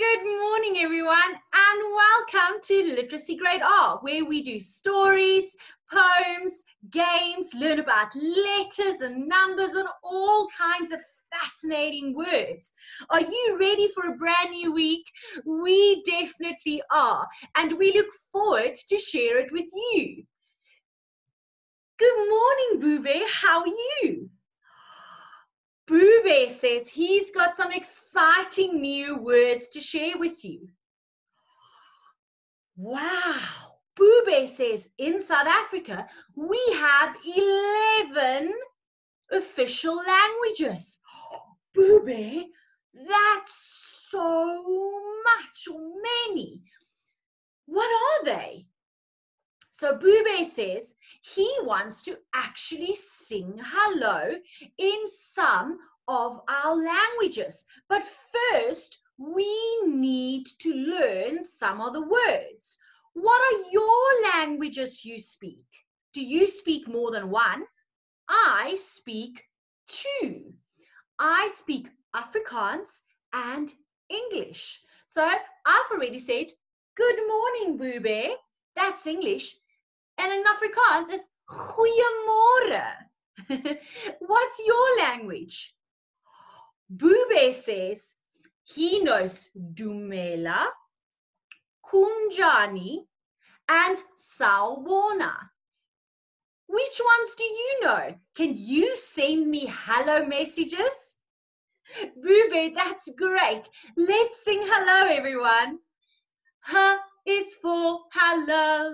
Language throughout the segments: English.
Good morning, everyone, and welcome to Literacy Grade R, where we do stories, poems, games, learn about letters and numbers and all kinds of fascinating words. Are you ready for a brand new week? We definitely are, and we look forward to share it with you. Good morning, Bube. How are you? Bube says he's got some exciting new words to share with you. Wow. Bube says in South Africa, we have 11 official languages. Bube, that's so much or many. What are they? So Bube says he wants to actually sing hello in some of our languages. But first, we need to learn some of the words. What are your languages you speak? Do you speak more than one? I speak two. I speak Afrikaans and English. So I've already said, Good morning, Bube. That's English. And in Afrikaans is goeiemôre. What's your language? Bube says he knows Dumela, Kunjani, and Sawubona. Which ones do you know? Can you send me hello messages? Bube, that's great. Let's sing hello, everyone. H is for hello.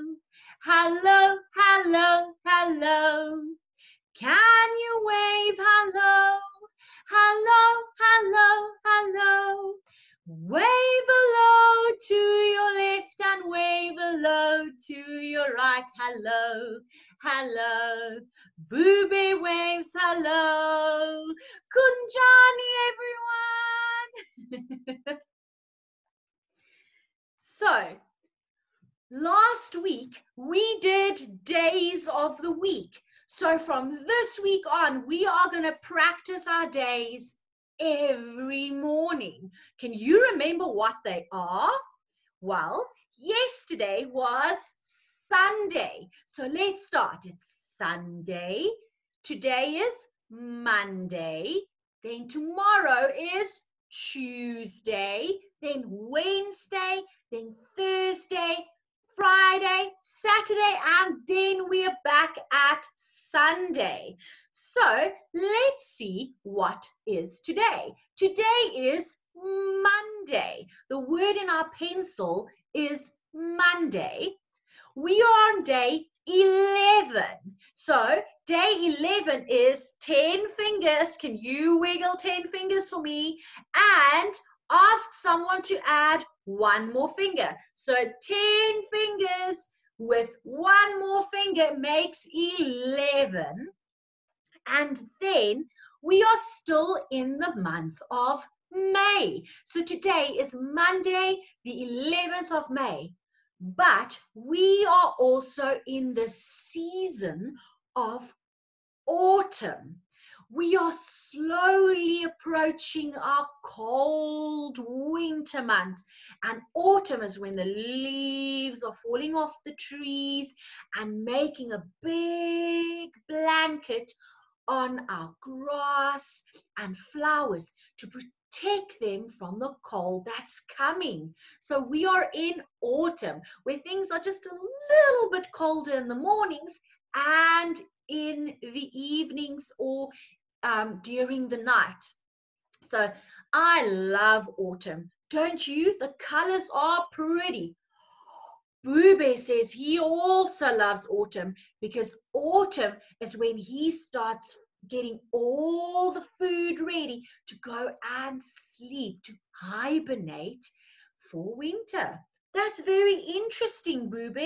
Hello, hello, hello. Can you wave hello? Hello, hello, hello. Wave hello to your left and wave hello to your right. Hello, hello. Bube waves hello. Kunjani, everyone. so, last week we did days of the week. So from this week on, we are going to practice our days every morning. Can you remember what they are? Well, yesterday was Sunday. So let's start. It's Sunday. Today is Monday. Then tomorrow is Tuesday. Then Wednesday. Then Thursday. Friday, Saturday, and then we are back at Sunday. So let's see what is today. Today is Monday. The word in our pencil is Monday. We are on day 11. So day 11 is 10 fingers. Can you wiggle 10 fingers for me? And ask someone to add one more finger. So 10 fingers with one more finger makes 11. And then we are still in the month of May. So today is Monday, the 11th of May. But we are also in the season of autumn we are slowly approaching our cold winter months. And autumn is when the leaves are falling off the trees and making a big blanket on our grass and flowers to protect them from the cold that's coming. So we are in autumn where things are just a little bit colder in the mornings and in the evenings or um, during the night. So I love autumn. Don't you? The colors are pretty. Bube says he also loves autumn because autumn is when he starts getting all the food ready to go and sleep, to hibernate for winter. That's very interesting, Bube.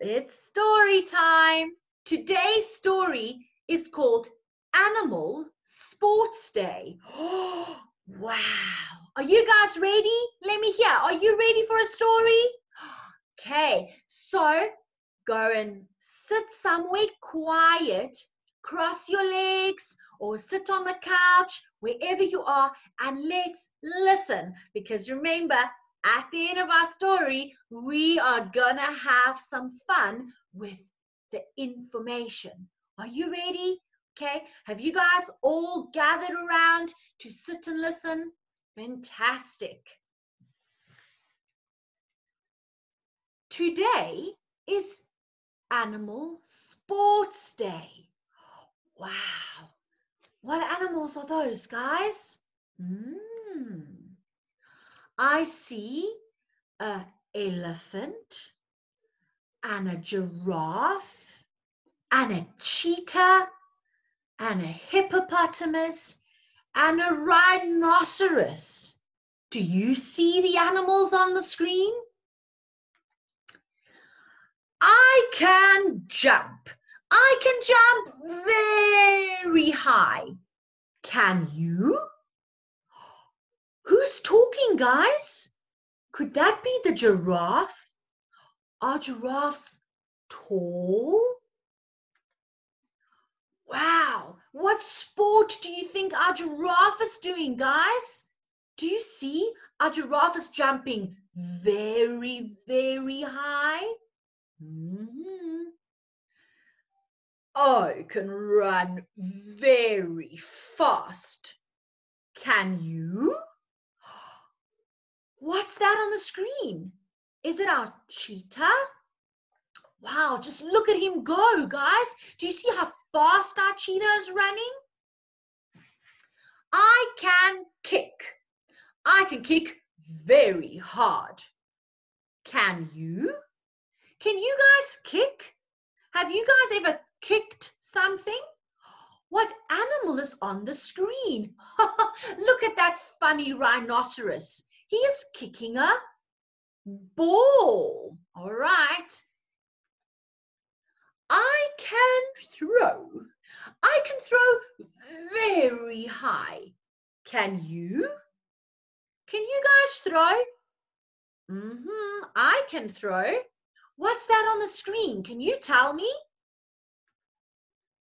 It's story time. Today's story is called Animal Sports Day. Wow. Are you guys ready? Let me hear. Are you ready for a story? Okay, so go and sit somewhere quiet, cross your legs, or sit on the couch, wherever you are, and let's listen. Because remember, at the end of our story, we are gonna have some fun with the information. Are you ready? Okay, have you guys all gathered around to sit and listen? Fantastic. Today is Animal Sports Day. Wow. What animals are those, guys? Mm. I see a elephant and a giraffe and a cheetah and a hippopotamus and a rhinoceros. Do you see the animals on the screen? I can jump. I can jump very high. Can you? Who's talking, guys? Could that be the giraffe? Are giraffes tall? Wow, what sport do you think our giraffe is doing, guys? Do you see our giraffe is jumping very, very high? Mm -hmm. I can run very fast. Can you? What's that on the screen? Is it our cheetah? Wow, just look at him go, guys. Do you see how fast our cheetah is running? I can kick. I can kick very hard. Can you? Can you guys kick? Have you guys ever kicked something? What animal is on the screen? Look at that funny rhinoceros. He is kicking a ball. All right. Can throw. I can throw very high. Can you? Can you guys throw? Mm-hmm. I can throw. What's that on the screen? Can you tell me?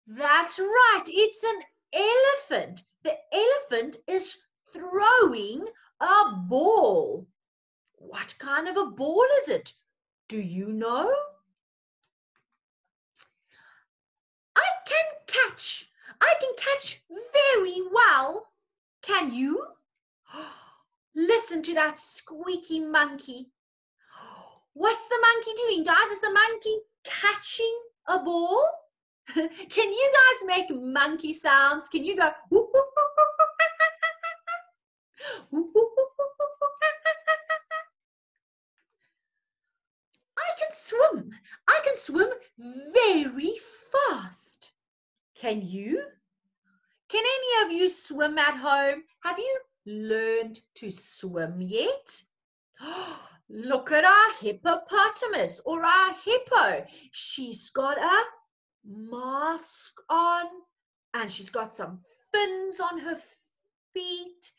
That's right. It's an elephant. The elephant is throwing a ball. What kind of a ball is it? Do you know? I can catch. I can catch very well. Can you? Listen to that squeaky monkey. What's the monkey doing, guys? Is the monkey catching a ball? Can you guys make monkey sounds? Can you go? I can swim. I can swim very fast. Can you? Can any of you swim at home? Have you learned to swim yet? Look at our hippopotamus or our hippo. She's got a mask on and she's got some fins on her feet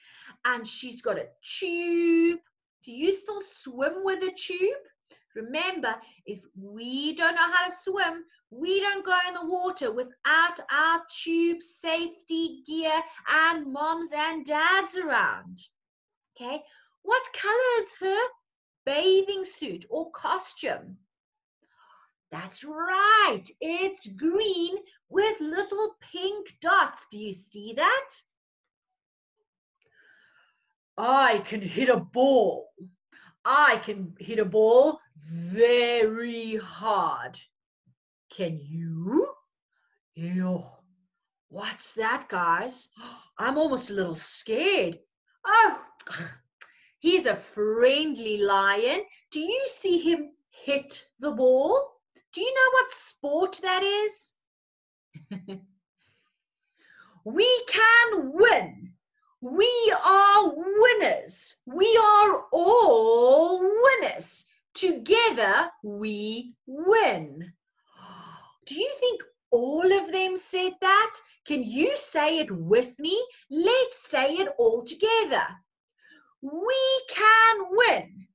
and she's got a tube. Do you still swim with a tube? Remember, if we don't know how to swim, we don't go in the water without our tube safety gear and moms and dads around. Okay, what color is her bathing suit or costume? That's right, it's green with little pink dots. Do you see that? I can hit a ball. I can hit a ball very hard. Can you? Ew. What's that, guys? I'm almost a little scared. Oh, he's a friendly lion. Do you see him hit the ball? Do you know what sport that is? we can win. We are winners. We are all winners. Together we win. Do you think all of them said that? Can you say it with me? Let's say it all together. We can win.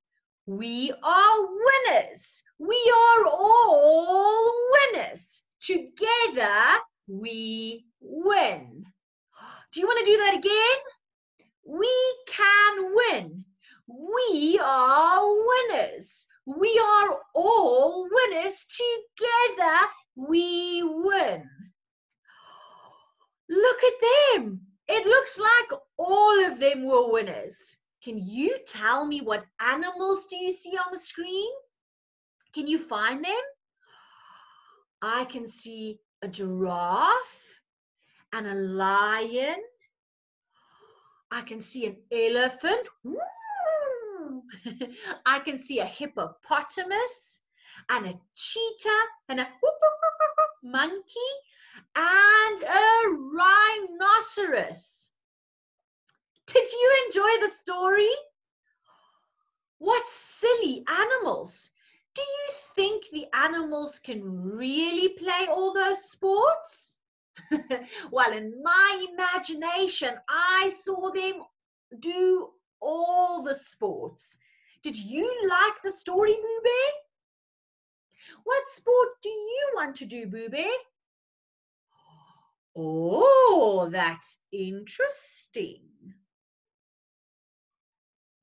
We are winners. We are all winners. Together we win. Do you want to do that again? We can win. We are winners. We are all winners. Together we win. Look at them. It looks like all of them were winners. Can you tell me what animals do you see on the screen? Can you find them? I can see a giraffe and a lion. I can see an elephant. I can see a hippopotamus and a cheetah and a monkey and a rhinoceros. Did you enjoy the story? What silly animals. Do you think the animals can really play all those sports? well, in my imagination, I saw them do all the sports. Did you like the story, Booby? What sport do you want to do, Booby? Oh, that's interesting.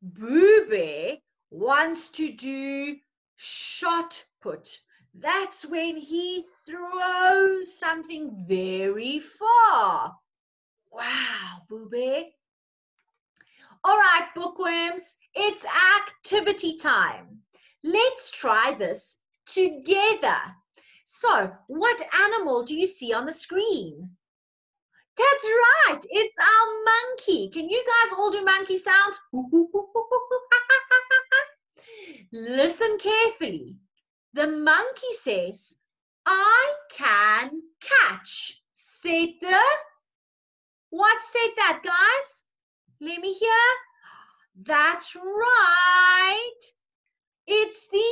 Booby wants to do shot put. That's when he throws something very far. Wow, Booby. All right, bookworms, it's activity time. Let's try this together. So, what animal do you see on the screen? That's right, it's our monkey. Can you guys all do monkey sounds? Listen carefully. The monkey says, I can catch. Say the, what said that, guys? Let me hear. That's right. It's the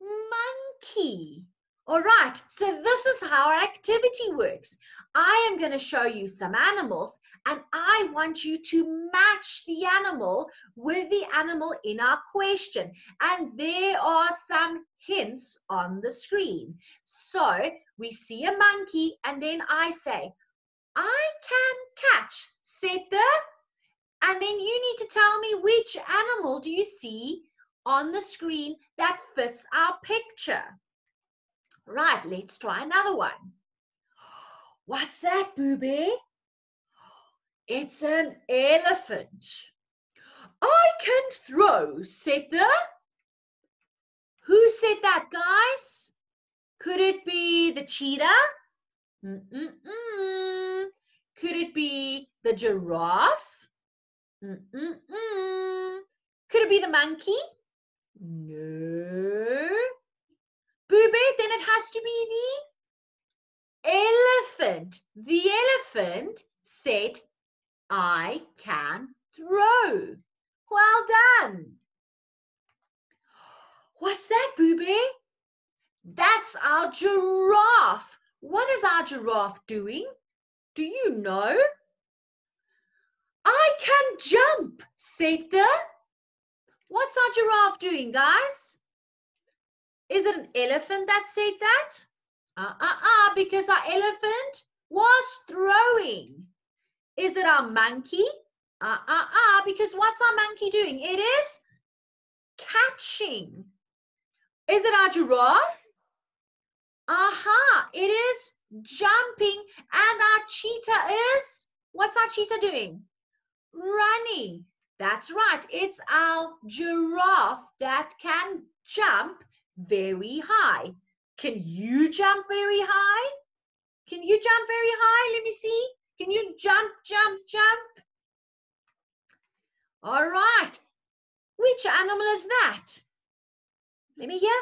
monkey. All right, so this is how our activity works. I am going to show you some animals and I want you to match the animal with the animal in our question. And there are some hints on the screen. So we see a monkey and then I say, I can catch, said the, and then you need to tell me which animal do you see on the screen that fits our picture. Right, let's try another one. What's that, Booby? It's an elephant. I can throw, said the. Who said that, guys? Could it be the cheetah? Mm -mm -mm. Could it be the giraffe? Could it be the monkey? No. Booby, then it has to be the elephant. The elephant said, I can throw. Well done. What's that, Booby? That's our giraffe. What is our giraffe doing? Do you know? I can jump, said the. What's our giraffe doing, guys? Is it an elephant that said that? Uh-uh-uh, because our elephant was throwing. Is it our monkey? Uh-uh-uh, because what's our monkey doing? It is catching. Is it our giraffe? Aha, it is jumping. And our cheetah is, what's our cheetah doing? Running. That's right. It's our giraffe that can jump very high. Can you jump very high? Can you jump very high? Let me see. Can you jump, jump, jump? All right. Which animal is that? Let me hear.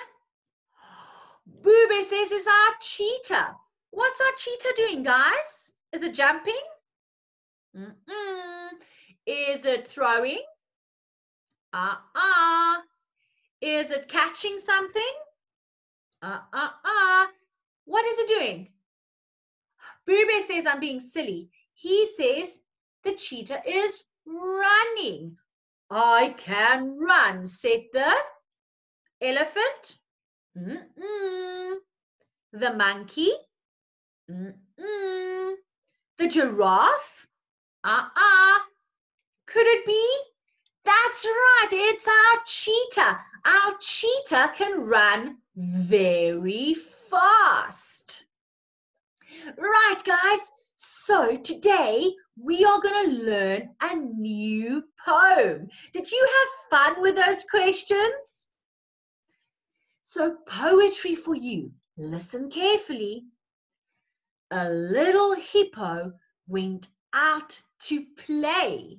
Booby says it's our cheetah. What's our cheetah doing, guys? Is it jumping? Mm -mm. Is it throwing? Uh-uh. Is it catching something? Uh-uh-uh. What is it doing? Booby says I'm being silly. He says the cheetah is running. I can run, said the elephant. Mm -mm. The monkey. Mm the giraffe. Uh-uh. Could it be? That's right, it's our cheetah. Our cheetah can run very fast. Right, guys, so today we are going to learn a new poem. Did you have fun with those questions? So, poetry for you. Listen carefully. A little hippo went out to play,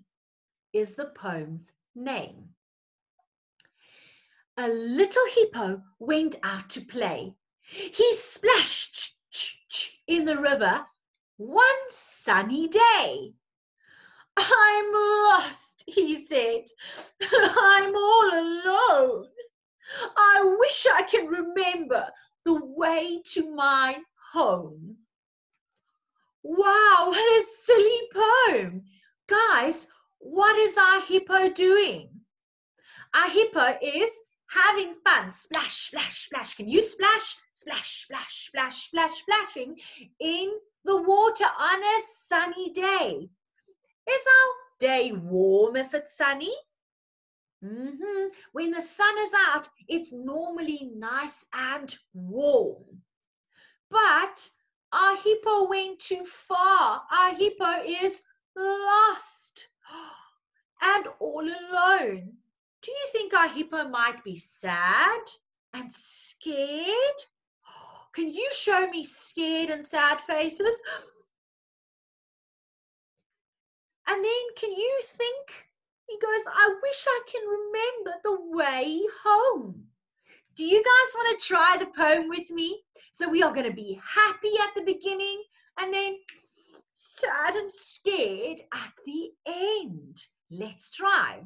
is the poem's name. A little hippo went out to play. He splashed in the river one sunny day. I'm lost, he said. I'm all alone. I wish I can remember the way to my home. Wow, what a silly poem. Guys, what is our hippo doing? Our hippo is having fun. Splash, splash, splash. Can you splash? Splash, splash, splash, splash, splashing in the water on a sunny day. Is our day warm if it's sunny? Mm -hmm. When the sun is out, it's normally nice and warm. But our hippo went too far. Our hippo is lost and all alone. Do you think our hippo might be sad and scared? Can you show me scared and sad faces? And then can you think? He goes, I wish I can remember the way home. Do you guys want to try the poem with me? So we are going to be happy at the beginning and then sad and scared at the end. Let's try.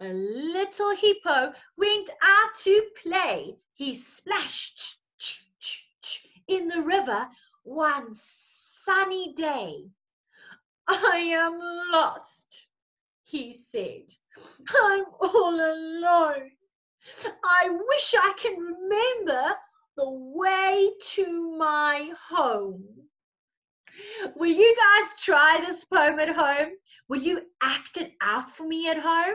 A little hippo went out to play. He splashed in the river one sunny day. I am lost, he said. I'm all alone. I wish I can remember the way to my home. Will you guys try this poem at home? Will you act it out for me at home?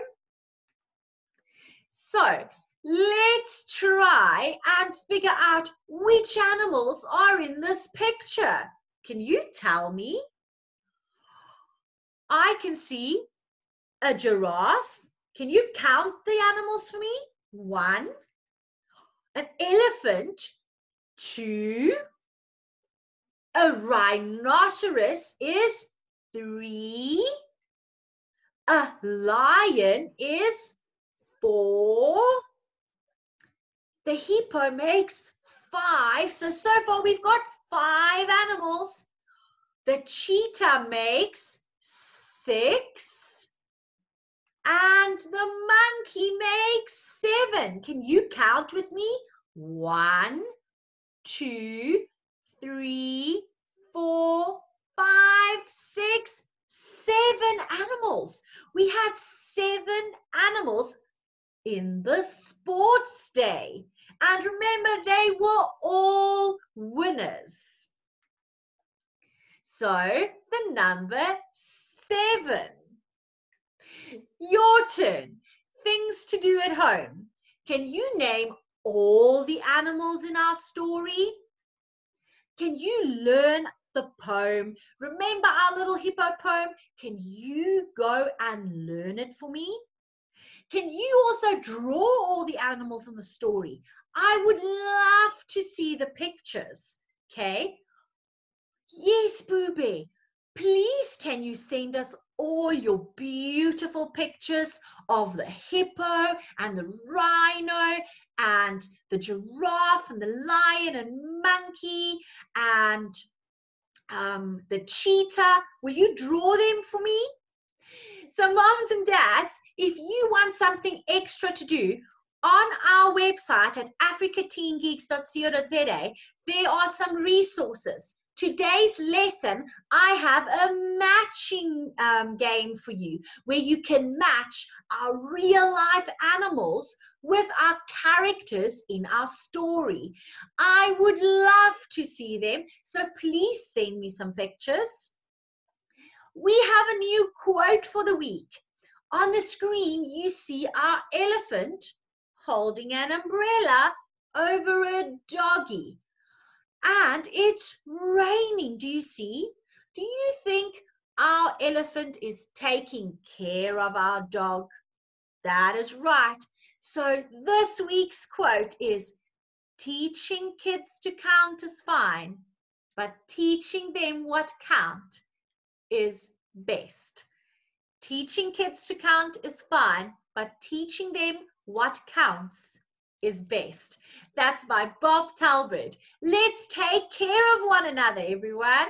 So let's try and figure out which animals are in this picture. Can you tell me? I can see a giraffe. Can you count the animals for me? One. An elephant. Two. A rhinoceros is three. A lion is four. The hippo makes five. So, so far we've got five animals. The cheetah makes six. And the monkey makes seven. Can you count with me? One, two, three, four, five, six, seven animals. We had seven animals in the sports day. And remember, they were all winners. So the number seven. Your turn. Things to do at home. Can you name all the animals in our story? Can you learn the poem? Remember our little hippo poem? Can you go and learn it for me? Can you also draw all the animals in the story? I would love to see the pictures. Okay. Yes, Booby. Please, can you send us all your beautiful pictures of the hippo and the rhino and the giraffe and the lion and monkey and um, the cheetah. Will you draw them for me? So, moms and dads, if you want something extra to do, on our website at africateengeeks.co.za, there are some resources. Today's lesson, I have a matching um, game for you where you can match our real life animals with our characters in our story. I would love to see them, so please send me some pictures. we have a new quote for the week. On the screen, you see our elephant holding an umbrella over a doggy. And it's raining. Do you see? Do you think our elephant is taking care of our dog? That is right. So this week's quote is teaching kids to count is fine, but teaching them what count is best. Teaching kids to count is fine, but teaching them what counts is best. That's by Bob Talbert. Let's take care of one another, everyone.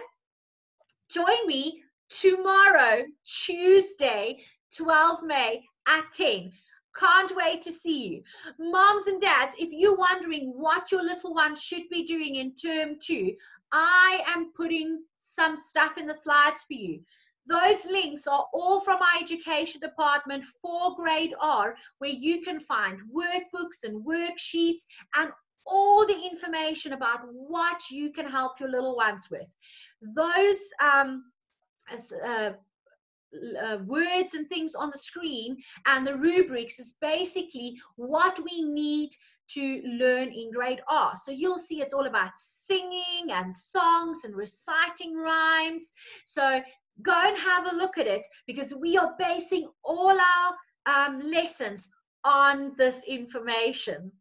Join me tomorrow, Tuesday, 12 May at 10. Can't wait to see you. Moms and dads, if you're wondering what your little one should be doing in term two, I am putting some stuff in the slides for you. Those links are all from our education department for grade R, where you can find workbooks and worksheets and all the information about what you can help your little ones with. Those um, uh, uh, words and things on the screen and the rubrics is basically what we need to learn in grade R. So you'll see it's all about singing and songs and reciting rhymes. So go and have a look at it because we are basing all our um, lessons on this information.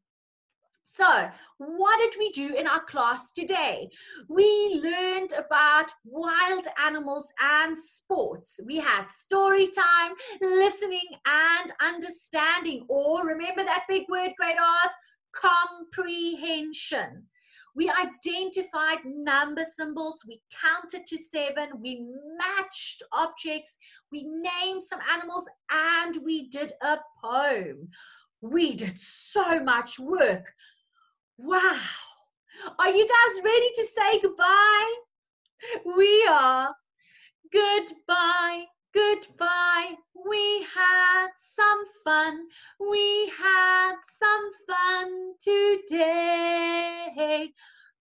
So, what did we do in our class today? We learned about wild animals and sports. We had story time, listening, and understanding. Or remember that big word, great R's? Comprehension. We identified number symbols, we counted to seven, we matched objects, we named some animals, and we did a poem. We did so much work. Wow. Are you guys ready to say goodbye? We are. Goodbye, goodbye. We had some fun. We had some fun today.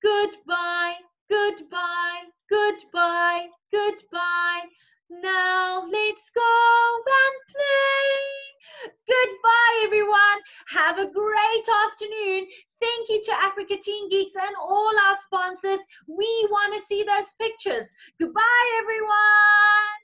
Goodbye, goodbye, goodbye, goodbye. Now let's go and play. Goodbye, everyone. Have a great afternoon. Thank you to Africa Teen Geeks and all our sponsors. We want to see those pictures. Goodbye, everyone.